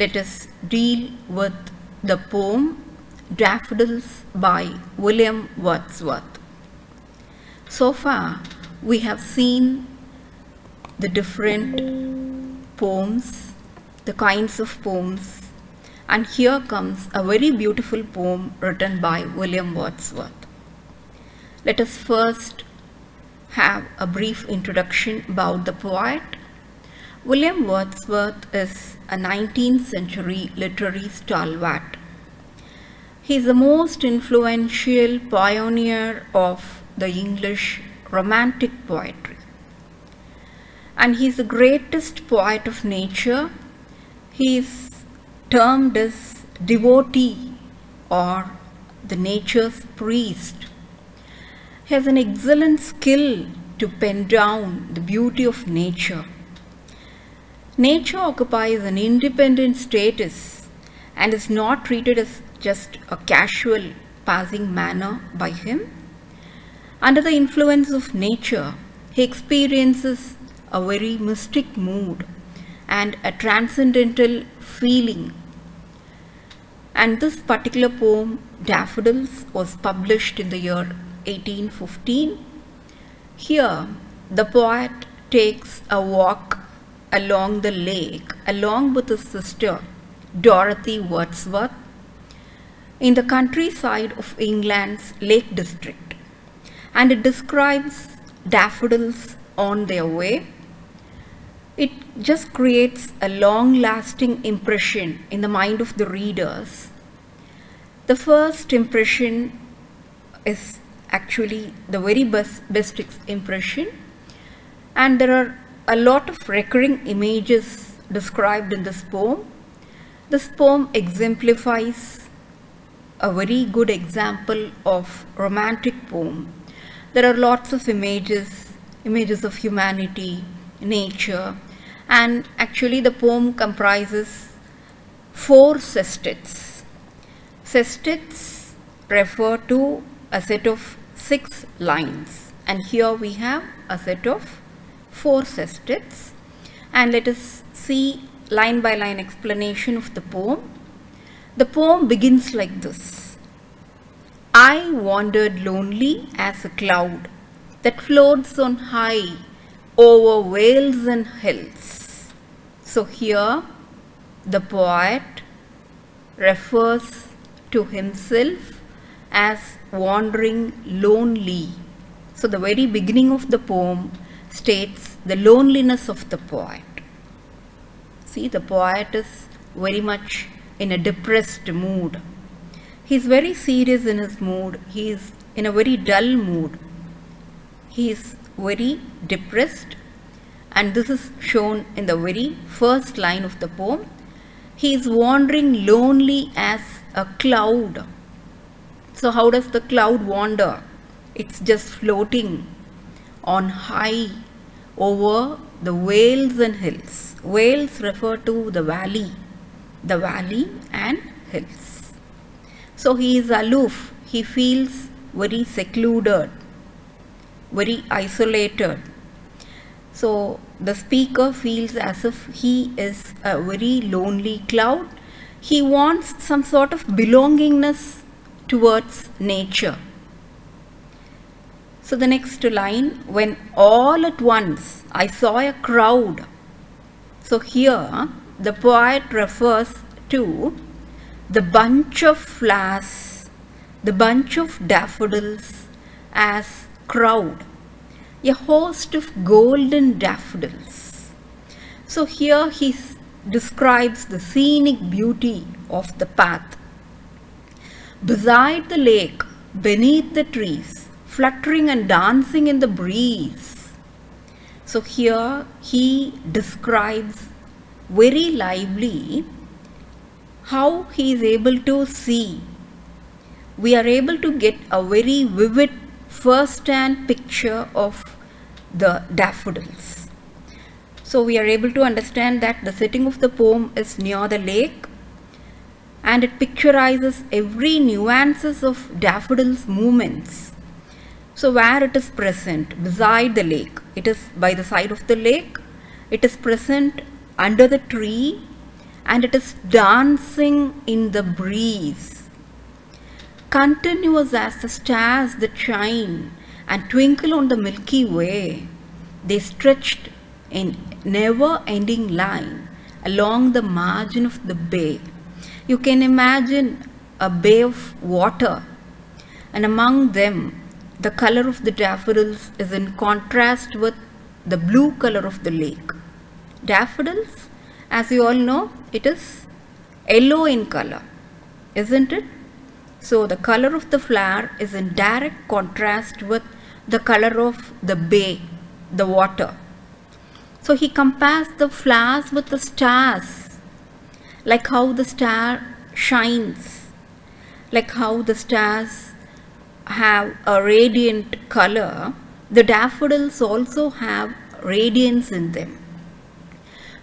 let us deal with the poem Daffodils by William Wordsworth. So far, we have seen the different poems, the kinds of poems, and here comes a very beautiful poem written by William Wordsworth. Let us first have a brief introduction about the poet. William Wordsworth is a 19th century literary stalwart. He is the most influential pioneer of the English romantic poetry. And he is the greatest poet of nature. He is termed as devotee or the nature's priest. He has an excellent skill to pen down the beauty of nature. Nature occupies an independent status and is not treated as just a casual passing manner by him. Under the influence of nature, he experiences a very mystic mood and a transcendental feeling. And this particular poem, Daffodils, was published in the year 1815. Here, the poet takes a walk along the lake along with his sister, Dorothy Wordsworth, in the countryside of England's Lake District. And it describes daffodils on their way it just creates a long lasting impression in the mind of the readers. The first impression is actually the very best, best impression, and there are a lot of recurring images described in this poem. This poem exemplifies a very good example of romantic poem. There are lots of images, images of humanity, nature, and actually the poem comprises four sestets. Sestets refer to a set of six lines and here we have a set of four sestets and let us see line by line explanation of the poem. The poem begins like this. I wandered lonely as a cloud that floats on high over vales and hills so here the poet refers to himself as wandering lonely. So the very beginning of the poem states the loneliness of the poet. See the poet is very much in a depressed mood. He is very serious in his mood. He is in a very dull mood. He is very depressed and this is shown in the very first line of the poem. He is wandering lonely as a cloud. So how does the cloud wander? It's just floating on high over the vales and hills. Vales refer to the valley, the valley and hills. So he is aloof. He feels very secluded, very isolated. So the speaker feels as if he is a very lonely cloud. He wants some sort of belongingness towards nature. So the next line, when all at once I saw a crowd. So here the poet refers to the bunch of flowers, the bunch of daffodils as crowd a host of golden daffodils. So here he describes the scenic beauty of the path. Beside the lake, beneath the trees, fluttering and dancing in the breeze. So here he describes very lively how he is able to see. We are able to get a very vivid first-hand picture of the daffodils. So we are able to understand that the setting of the poem is near the lake and it picturizes every nuances of daffodils movements. So where it is present beside the lake, it is by the side of the lake, it is present under the tree and it is dancing in the breeze. Continuous as the stars that shine and twinkle on the Milky Way, they stretched in never ending line along the margin of the bay. You can imagine a bay of water, and among them, the color of the daffodils is in contrast with the blue color of the lake. Daffodils, as you all know, it is yellow in color, isn't it? So the color of the flower is in direct contrast with the color of the bay, the water. So he compares the flowers with the stars, like how the star shines, like how the stars have a radiant color, the daffodils also have radiance in them.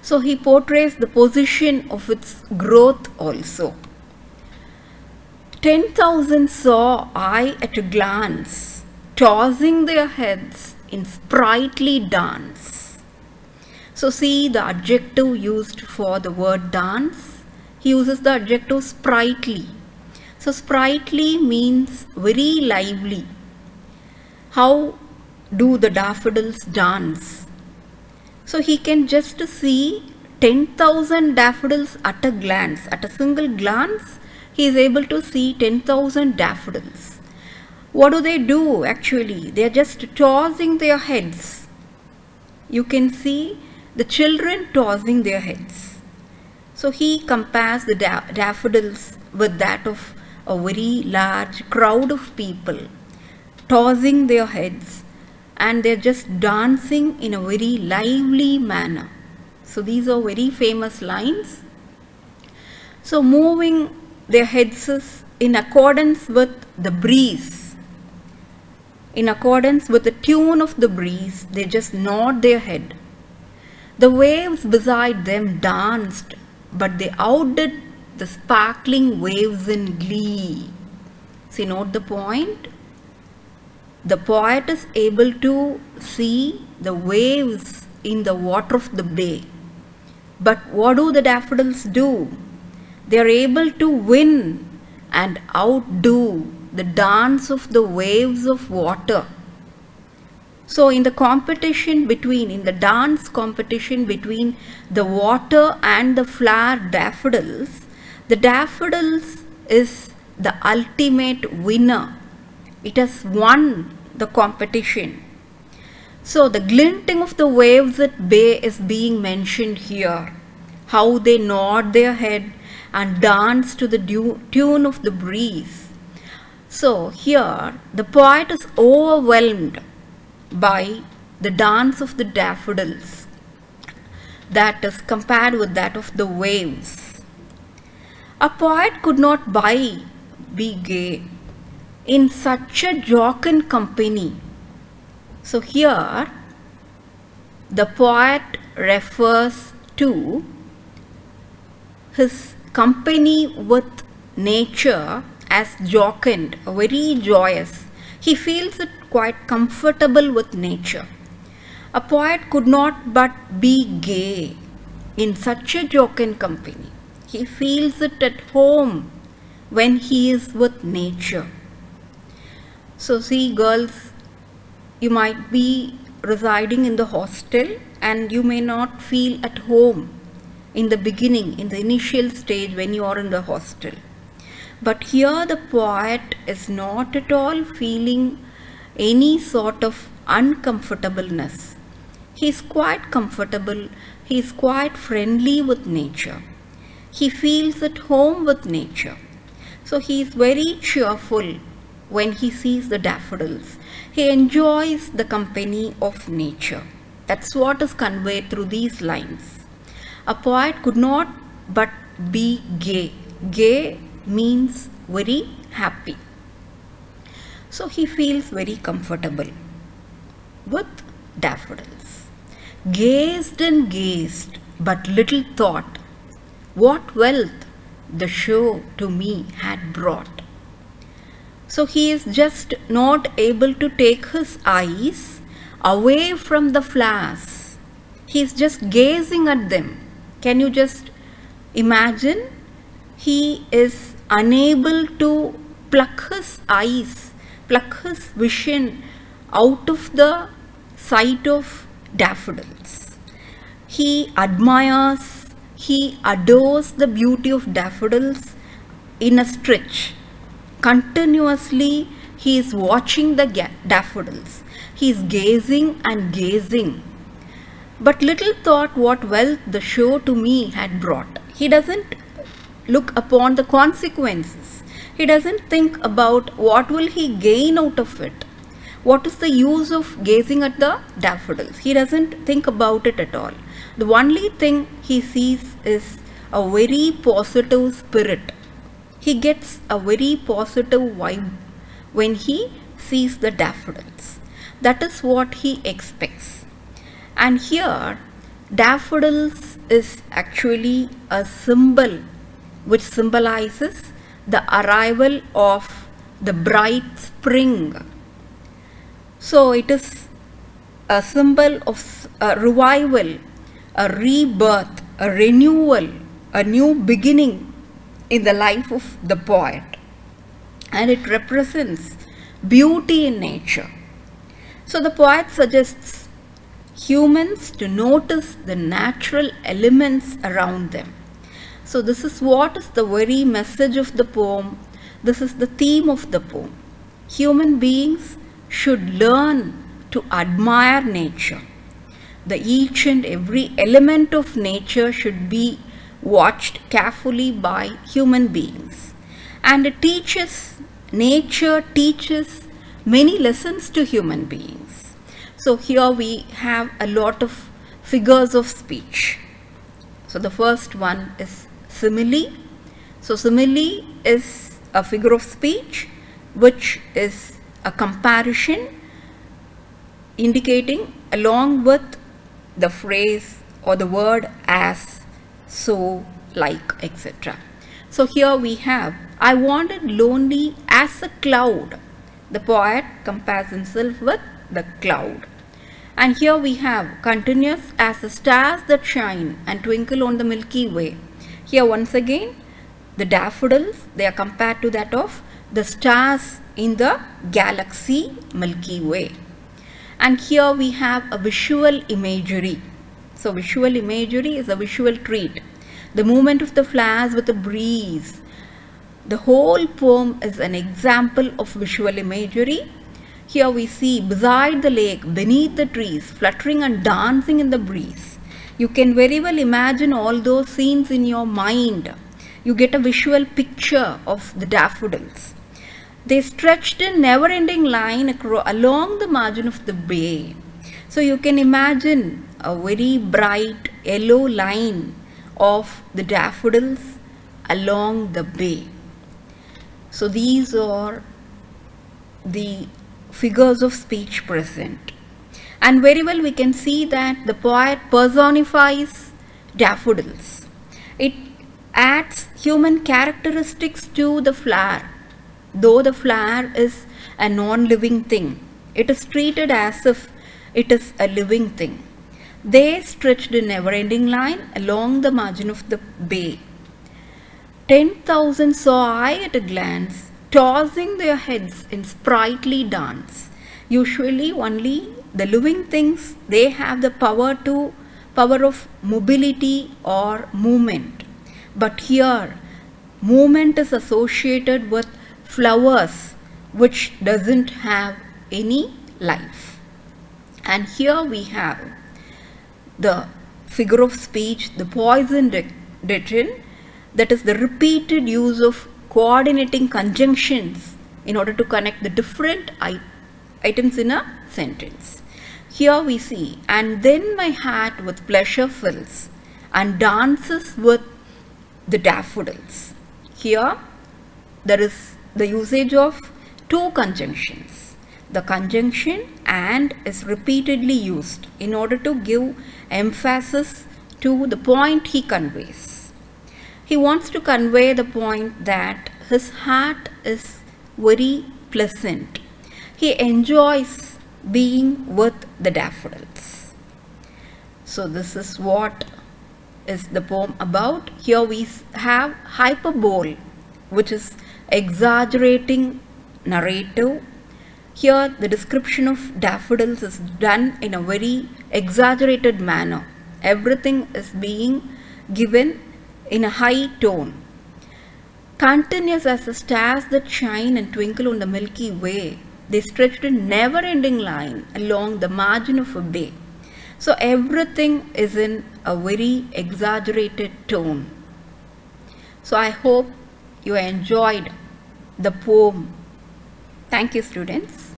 So he portrays the position of its growth also. 10,000 saw I at a glance, tossing their heads in sprightly dance. So see the adjective used for the word dance. He uses the adjective sprightly. So sprightly means very lively. How do the daffodils dance? So he can just see 10,000 daffodils at a glance. At a single glance, he is able to see 10,000 daffodils. What do they do actually? They are just tossing their heads. You can see the children tossing their heads. So he compares the da daffodils with that of a very large crowd of people tossing their heads and they're just dancing in a very lively manner. So these are very famous lines. So moving their heads in accordance with the breeze. In accordance with the tune of the breeze, they just nod their head. The waves beside them danced, but they outdid the sparkling waves in glee. See, note the point the poet is able to see the waves in the water of the bay. But what do the daffodils do? They are able to win and outdo the dance of the waves of water. So in the competition between, in the dance competition between the water and the flower daffodils, the daffodils is the ultimate winner. It has won the competition. So the glinting of the waves at bay is being mentioned here. How they nod their head and dance to the tune of the breeze. So here the poet is overwhelmed by the dance of the daffodils that is compared with that of the waves. A poet could not buy be gay in such a jocund company. So here the poet refers to his company with nature as jocund, very joyous. He feels it quite comfortable with nature. A poet could not but be gay in such a jocund company. He feels it at home when he is with nature. So see girls, you might be residing in the hostel and you may not feel at home in the beginning, in the initial stage when you are in the hostel. But here the poet is not at all feeling any sort of uncomfortableness. He is quite comfortable, he is quite friendly with nature. He feels at home with nature. So he is very cheerful when he sees the daffodils. He enjoys the company of nature. That's what is conveyed through these lines. A poet could not but be gay. Gay means very happy. So he feels very comfortable with daffodils. Gazed and gazed, but little thought what wealth the show to me had brought. So he is just not able to take his eyes away from the flowers. He is just gazing at them. Can you just imagine he is unable to pluck his eyes, pluck his vision out of the sight of daffodils. He admires, he adores the beauty of daffodils in a stretch. Continuously, he is watching the daffodils. He is gazing and gazing. But little thought what wealth the show to me had brought. He doesn't look upon the consequences. He doesn't think about what will he gain out of it. What is the use of gazing at the daffodils? He doesn't think about it at all. The only thing he sees is a very positive spirit. He gets a very positive vibe when he sees the daffodils. That is what he expects. And here, daffodils is actually a symbol which symbolizes the arrival of the bright spring. So it is a symbol of a revival, a rebirth, a renewal, a new beginning in the life of the poet. And it represents beauty in nature. So the poet suggests humans to notice the natural elements around them. So this is what is the very message of the poem. This is the theme of the poem. Human beings should learn to admire nature. The each and every element of nature should be watched carefully by human beings. And it teaches, nature teaches many lessons to human beings. So here we have a lot of figures of speech. So the first one is simile. So simile is a figure of speech which is a comparison indicating along with the phrase or the word as, so, like, etc. So here we have, I wandered lonely as a cloud the poet compares himself with the cloud. And here we have continuous as the stars that shine and twinkle on the Milky Way. Here once again, the daffodils, they are compared to that of the stars in the galaxy Milky Way. And here we have a visual imagery. So visual imagery is a visual treat. The movement of the flowers with the breeze, the whole poem is an example of visual imagery. Here we see beside the lake, beneath the trees, fluttering and dancing in the breeze. You can very well imagine all those scenes in your mind. You get a visual picture of the daffodils. They stretched in never-ending line along the margin of the bay. So you can imagine a very bright yellow line of the daffodils along the bay. So these are the figures of speech present. And very well we can see that the poet personifies daffodils. It adds human characteristics to the flower. Though the flower is a non-living thing, it is treated as if it is a living thing. They stretched a never-ending line along the margin of the bay 10,000 saw I at a glance, tossing their heads in sprightly dance. Usually only the living things, they have the power to, power of mobility or movement. But here, movement is associated with flowers which doesn't have any life. And here we have the figure of speech, the poison written that is the repeated use of coordinating conjunctions in order to connect the different items in a sentence. Here we see, and then my heart with pleasure fills and dances with the daffodils. Here there is the usage of two conjunctions. The conjunction and is repeatedly used in order to give emphasis to the point he conveys. He wants to convey the point that his heart is very pleasant. He enjoys being with the daffodils. So this is what is the poem about. Here we have hyperbole, which is exaggerating narrative. Here the description of daffodils is done in a very exaggerated manner. Everything is being given in a high tone. Continuous as the stars that shine and twinkle on the Milky Way, they stretched a never ending line along the margin of a bay. So everything is in a very exaggerated tone. So I hope you enjoyed the poem. Thank you students.